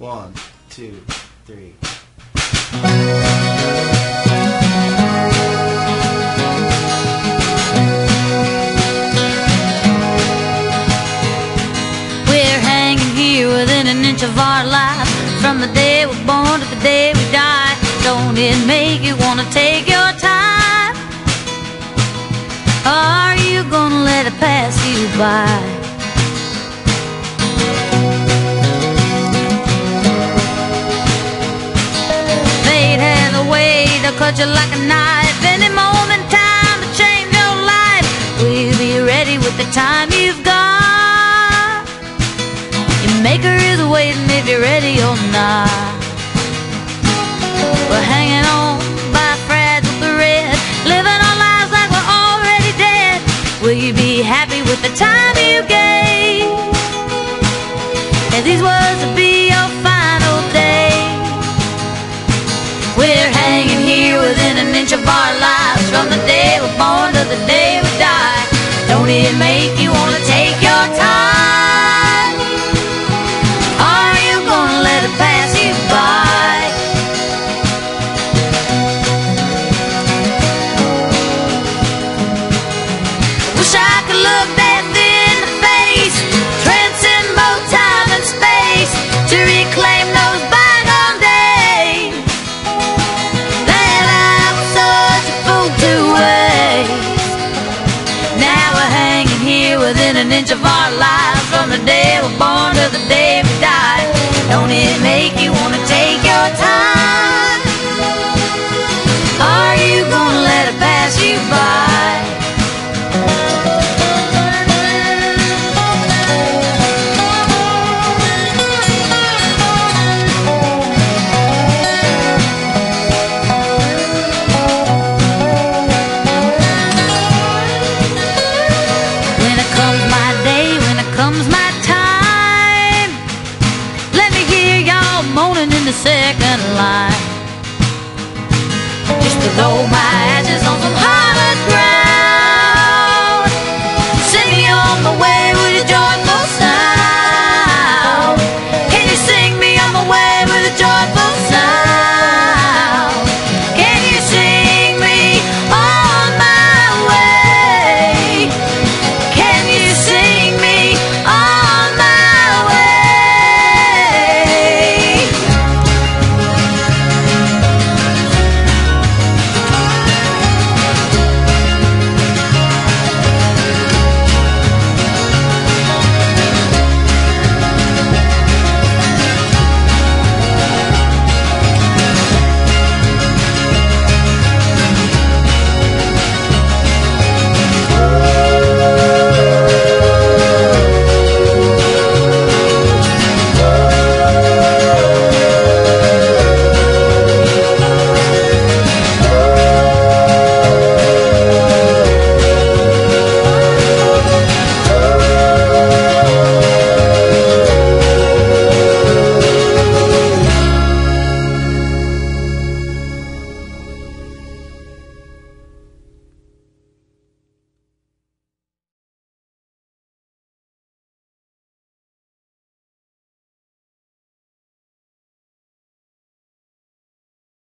One, two, three. We're hanging here within an inch of our life From the day we're born to the day we die Don't it make you wanna take your time? Are you gonna let it pass you by? Cut you like a knife Any moment time to change your life Will you be ready with the time you've got? Your maker is waiting if you're ready or not. We're hanging on by a fragile thread, living our lives like we're already dead. Will you be happy with the time you gave? And these words Don't it make you wanna take your time? Are you gonna let it pass you by? Wish I could look an inch of our lives From the day we're born to the day we die Don't it make you wanna take your time? Second line. Just to throw my ashes on some high.